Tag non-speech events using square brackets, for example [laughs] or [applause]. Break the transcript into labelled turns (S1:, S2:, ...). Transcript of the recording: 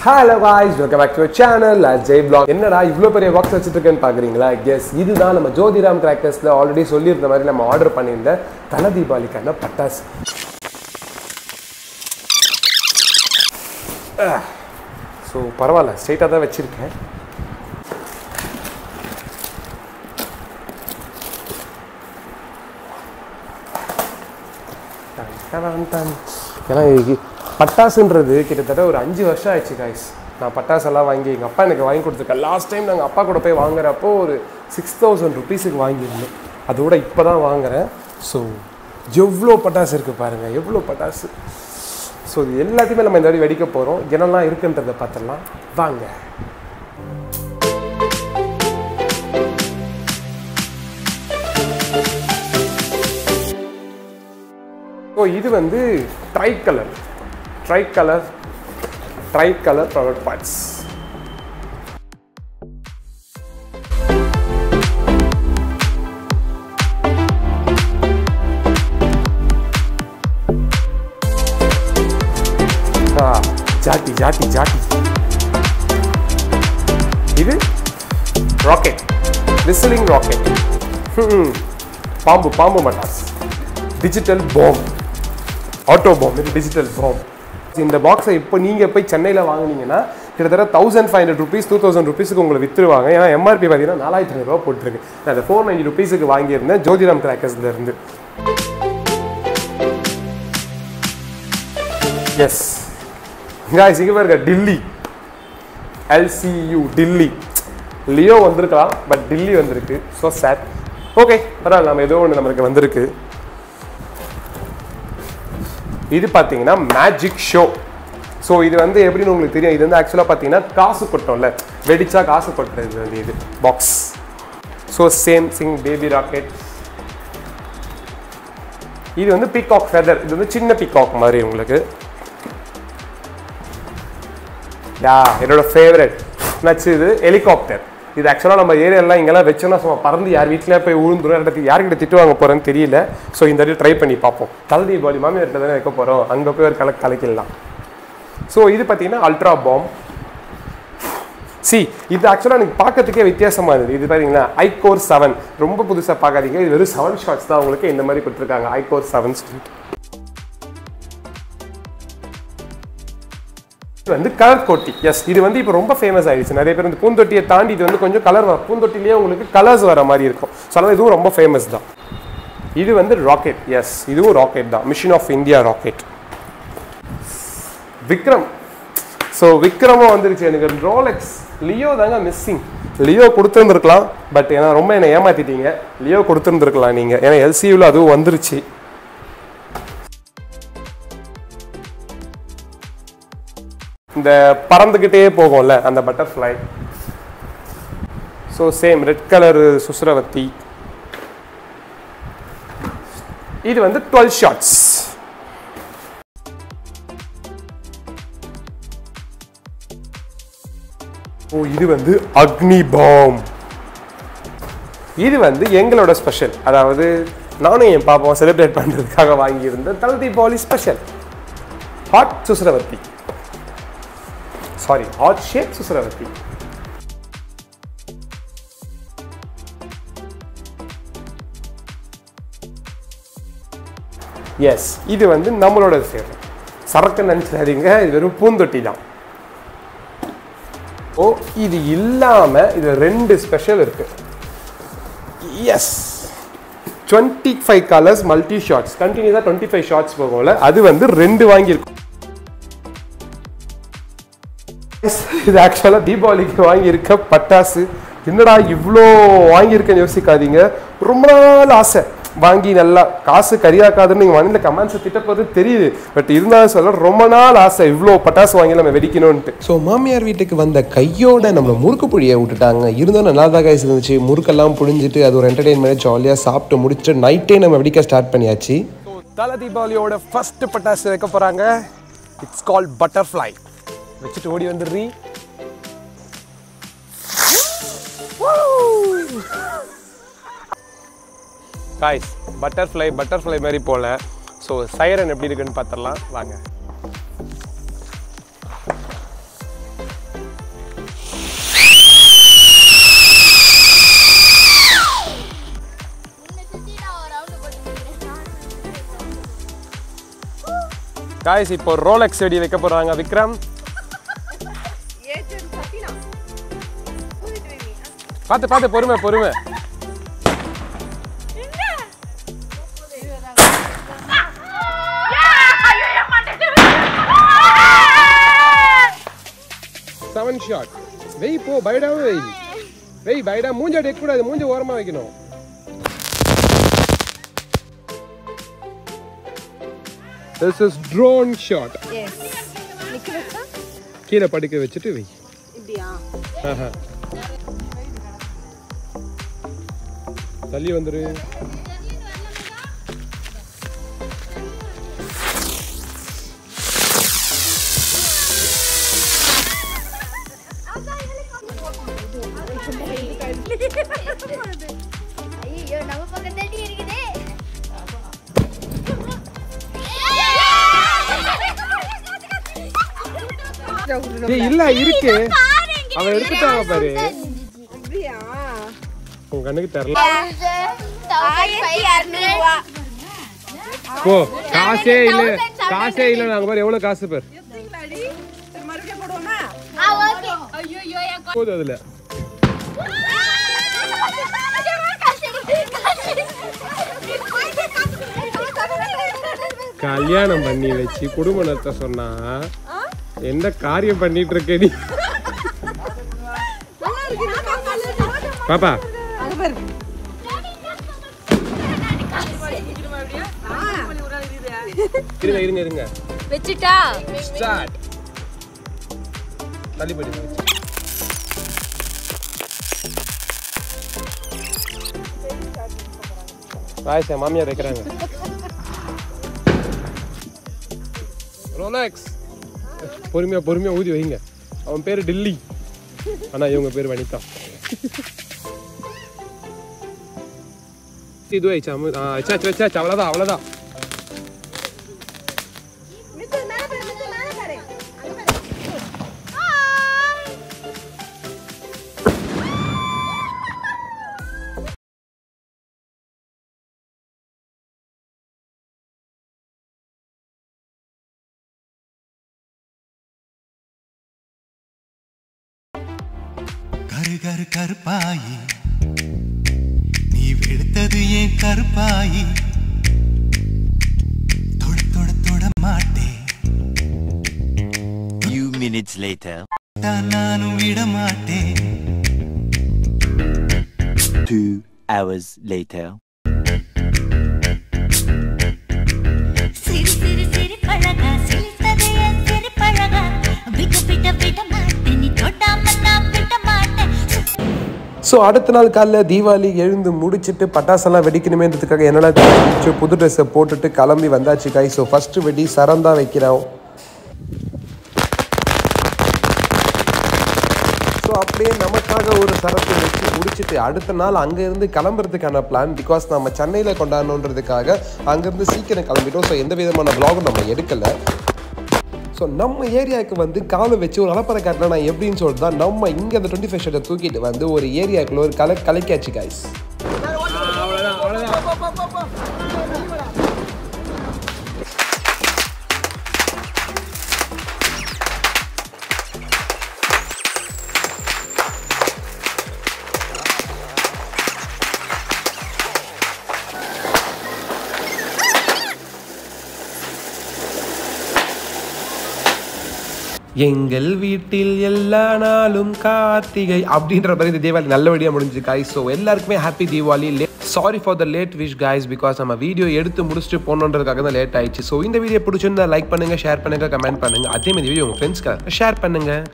S1: Hello guys welcome back to channel Jai vlog என்னடா இவ்வளோ பெரிய பாக்ஸ் வச்சுட்டு இருக்கேன்னு பார்க்குறீங்களா எஸ் இதுதான் நம்ம ஜோதிராம் கிராக்கர்ஸில் ஆல்ரெடி சொல்லியிருந்த மாதிரி நம்ம ஆர்டர் பண்ணியிருந்த தல தீபாவளிக்கான பட்டாசு ஸோ பரவாயில்ல ஸ்ட்ரைட்டாக தான் வச்சுருக்கேன். ஏன்னா பட்டாசுன்றது கிட்டத்தட்ட ஒரு அஞ்சு வருஷம் ஆயிடுச்சு காய்ஸ் நான் பட்டாசெல்லாம் வாங்கி எங்கள் அப்பா எனக்கு வாங்கி கொடுத்துருக்கேன் லாஸ்ட் டைம் நாங்கள் அப்பா கூட போய் வாங்குறப்போ ஒரு சிக்ஸ் தௌசண்ட் ருபீஸுக்கு வாங்கியிருந்தோம். அதோட இப்போ தான் வாங்குகிறேன் ஸோ எவ்வளோ பட்டாசு இருக்குது பாருங்கள் எவ்வளோ பட்டாசு. ஸோ இது எல்லாத்தையுமே நம்ம இந்த வாடி வெடிக்க போகிறோம் என்னெல்லாம் இருக்குன்றதை பார்த்துடலாம். வாங்க. ஸோ இது வந்து tricolour tricolour tricolour product parts ஜாட்டி ஜாட்டி ஜாட்டி இது ராக்கெட் விசிலிங் ராக்கெட் பாம்பு பாம்பு மட்டாஸ் டிஜிட்டல் பாம் ஆட்டோ பாம் இது டிஜிட்டல் பாம் இந்த பாக்ஸை இப்போ நீங்கள் போய் சென்னையில் வாங்குனீங்கன்னா கிட்டத்தட்ட thousand five hundred rupees two thousand ருபீஸுக்கு உங்களுக்கு விற்றுருவாங்க ஏன்னா எம்ஆர்பி பார்த்தீங்கன்னா நாலாயிரத்தி ஐநூறுரூவா போட்டிருக்கு. நான் அந்த ஃபோர் நைன்டி ருபீஸுக்கு வாங்கியிருந்தேன் ஜோதிராம் கிராக்கர்ஸ்லேருந்து எஸ் காய்ஸ் இங்கே இருக்க டில்லி. எல்சியூ டில்லி. லியோ வந்திருக்கலாம் பட் டில்லி வந்திருக்கு. ஸோ சேட் ஓகே பரவாயில்ல நம்ம ஏதோ ஒன்று நம்மளுக்கு வந்திருக்கு. இது பார்த்தீங்கன்னா மேஜிக் ஷோ ஸோ இது வந்து எப்படின்னு உங்களுக்கு தெரியும். இது வந்து ஆக்சுவலாக பார்த்தீங்கன்னா காசு கொட்டோம்ல. வெடிச்சா காசு கொட்டுறது வந்து இது. Box so same Singh baby rocket இது வந்து பிகாக் ஃபெதர் இது வந்து சின்ன பிகாக் மாதிரி உங்களுக்கு. யா என்னோட ஃபேவரட் நச்சு இது ஹெலிகாப்டர் இது ஆக்சுவலாக நம்ம ஏரியாலாம் இங்கெல்லாம் வச்சோன்னா சும்மா பறந்து யார் வீட்டிலே போய் விழுந்துரும் இடத்துக்கு யார்கிட்ட திட்டு வாங்க போகிறேன்னு தெரியல. ஸோ இந்த வாட்டி ட்ரை பண்ணி பார்ப்போம். தலை தீபாவளி மாமியார்கிட்ட தானே வைக்க போகிறோம் அங்கே போய் ஒரு கலக்கு கலக்கிடலாம். ஸோ இது பார்த்தீங்கன்னா அல்ட்ரா பாம் சி இது ஆக்சுவலாக எனக்கு பார்க்கறதுக்கே வித்தியாசமாக இருந்தது. இது பார்த்தீங்கன்னா ஐகோர் செவன் ரொம்ப புதுசாக பார்க்காதீங்க. இது வெறும் செவன் ஷார்ட்ஸ் தான் உங்களுக்கு இந்த மாதிரி கொடுத்துருக்காங்க. ஐகோர் செவன் சொல்லிட்டு இது வந்து கலர் கோட்டி. எஸ் இது வந்து இப்போ ரொம்ப ஃபேமஸ் ஆயிடுச்சு. நிறைய பேர் இந்த பூந்தொட்டியை தாண்டி இது வந்து கொஞ்சம் கலர் வரும் பூந்தொட்டிலேயே உங்களுக்கு கலர்ஸ் வர மாதிரி இருக்கும். ஸோ அதனால் இதுவும் ரொம்ப ஃபேமஸ் தான். இது வந்து ராக்கெட் எஸ் இதுவும் ராக்கெட் தான். Mission of India rocket Vikram. So விக்ரமும் வந்துருச்சு எனக்கு. ரோலெக்ஸ் லியோ தாங்க மிஸ்ஸிங் லியோ கொடுத்துருந்துருக்கலாம் பட் ஏன்னா ரொம்ப என்னை ஏமாத்திட்டீங்க. லியோ கொடுத்துருந்துருக்கலாம் நீங்கள் ஏன்னா எல்சியூவில் அதுவும் வந்துருச்சு. இந்த பறந்துக்கிட்டே போகும்ல அந்த butterfly so same red colour சுசுரவத்தி. இது வந்து டுவெல் ஷாட்ஸ் ஓ இது வந்து அக்னி பாம் இது வந்து எங்களோட ஸ்பெஷல் அதாவது நானும் என் பாப்பாவும் செலிப்ரேட் பண்ணுறதுக்காக வாங்கியிருந்த தல தீபாவளி ஸ்பெஷல் ஹாட் சுசுரவர்த்தி சாரி ஹாட் ஷேப் எஸ் இது வந்து நம்மளோட சேவை சரக்கு நினச்சிடாதீங்க இது வெறும் பூந்தொட்டி தான். ஓ இது இல்லாம இது ரெண்டு ஸ்பெஷல் இருக்கு. Yes twenty five colours multi shots கண்டினியூஸாக டுவெண்ட்டி ஃபைவ் ஷார்ட்ஸ் போகல அது வந்து ரெண்டு வாங்கியிருக்கும். [laughs] இது ஆக்சுவலாக தீபாவளிக்கு வாங்கியிருக்க பட்டாசு. என்னடா இவ்வளோ வாங்கியிருக்கேன்னு யோசிக்காதீங்க. ரொம்ப நாள் ஆசை. வாங்கி நல்லா காசு கரியாக்காதுன்னு நீங்கள் மண்ணில் கமெண்ட்ஸை திட்டப்போது தெரியுது. பட் இருந்தாலும் சொல்ல ரொம்ப நாள் ஆசை. இவ்வளோ பட்டாசு வாங்கி நம்ம வெடிக்கணும்ன்ட்டு.
S2: ஸோ மாமியார் வீட்டுக்கு வந்த கையோட நம்மளை முறுக்கு புழிய விட்டுட்டாங்க. இருந்தாலும் நல்லா தான் guys இருந்துச்சு. முறுக்கெல்லாம் புழிஞ்சிட்டு அது ஒரு என்டர்டெயின்மெண்ட் ஜாலியாக சாப்பிட்டு முடிச்சுட்டு நைட்டே நம்ம வெடிக்க ஸ்டார்ட் பண்ணியாச்சு.
S1: தல தீபாவளியோட ஃபர்ஸ்ட் பட்டாசு வைக்க போகிறாங்க இட்ஸ் கால் பட்டர்ஃப்ளை வச்சுட்டு ஓடி வந்துடுறீ. காய்ஸ் பட்டர்ஃப்ளை பட்டர்ஃப்ளை மாதிரி போகல ஸோ சைரன் எப்படி இருக்குன்னு பார்த்துடலாம் வாங்க.
S3: காய்ஸ் இப்போ ரோலெக்ஸ் செடி வைக்க போகிறாங்க விக்ரம். பார்த்து பார்த்து பொறுமை பொறுமை. செவன் ஷாட் வெய் போ பைடாவும் வெய் வெய் பைடா மூஞ்ச எடுக்கக்கூடாது மூஞ்ச ஓரமா வைக்கணும் திஸ் இஸ் ட்ரோன் ஷாட் கீழே படுக்க வச்சுட்டு வெய் தள்ளி வந்துரு. இல்ல இருக்கு. அவன் எடுத்துட்டாங்க பாரு. உங்க கண்ணுக்கு தெரியல. போ காசே இல்ல காசே இல்ல நாங்க பாரு எவ்வளவு காசு பாரு. போதும் அதுல. கல்யாணம் பண்ணி வச்சு குடும்ப நடத்த சொன்னா என்ன காரியம் பண்ணிட்டு இருக்க நீ. பாப்பா இருங்க இருங்க இருங்க.
S4: வச்சுட்டா?
S3: ஸ்டார்ட் தள்ளி போயிடுங்க பாயசா மாமியார் வைக்கிறாங்க ரோலக்ஸ் பொறுமையா பொறுமையா ஊதி வைங்க. அவன் பேரு டில்லி. ஆனா இவங்க பேர் Vanitha. Sì,
S5: due diciamo. Ah, c'è, c'è, c'è, avla da,
S6: avla da. Gargar Karpai வெளுத்தது ஏன் கருப்பாயி? தொட தொட தொட மாட்டேன்.
S7: Few minutes later.
S6: நானும் விட மாட்டேன்
S7: Two hours later.
S8: சிறு சிறு சிறு பழகா சிரித்தது என் சிறு பழகா. விட்டு விட்ட விட மாட்டேன். நீ தொடாம நான் மாட்டேன்
S1: ஸோ அடுத்த நாள் காலைல தீபாவளி எழுந்து முடிச்சிட்டு பட்டாசெல்லாம் வெடிக்கணுமேன்றதுக்காக என்னெல்லாம் தேவைச்சு புது ட்ரெஸ்ஸை போட்டுட்டு கிளம்பி வந்தாச்சு காய் ஸோ ஃபஸ்ட்டு வெடி சரந்தா வைக்கிறோம். ஸோ அப்படியே நமக்காக ஒரு சரத்தை வச்சு முடிச்சிட்டு அடுத்த நாள் அங்கேருந்து கிளம்புறதுக்கான பிளான் பிகாஸ் நம்ம சென்னையில் கொண்டாடணுன்றதுக்காக அங்கேருந்து சீக்கிரம் கிளம்பிட்டோம். ஸோ எந்த விதமான ப்ளாகும் நம்ம எடுக்கலை. ஸோ நம்ம ஏரியாவுக்கு வந்து காலை வச்சு ஒரு அலப்பறை காட்டினா நான் எப்படின்னு சொல்லிட்டு தான் நம்ம இங்கே அந்த டுவெண்ட்டி ஃபைவ் ஷர்ட்டை தூக்கிட்டு வந்து ஒரு ஏரியாக்குள்ளே ஒரு கலை கலைக்காச்சு காய்ஸ் எங்கள் வீட்டில் எல்லா நாளும் கார்த்திகை அப்படின்ற மாதிரி இந்த தீபாவளி நல்லபடியாக முடிஞ்சு காய்ஸ் ஸோ எல்லாருக்குமே happy Deepavali. Sorry for the late wish guys because நம்ம வீடியோ எடுத்து முடிச்சுட்டு போகணுன்றதுக்காக தான் லேட் ஆயிடுச்சு. ஸோ இந்த வீடியோ பிடிச்சிருந்தா லைக் பண்ணுங்கள் ஷேர் பண்ணுங்கள் கமெண்ட் பண்ணுங்க. அதே மாதிரி வீடியோ உங்கள் ஃப்ரெண்ட்ஸ்க்காக ஷேர் பண்ணுங்கள்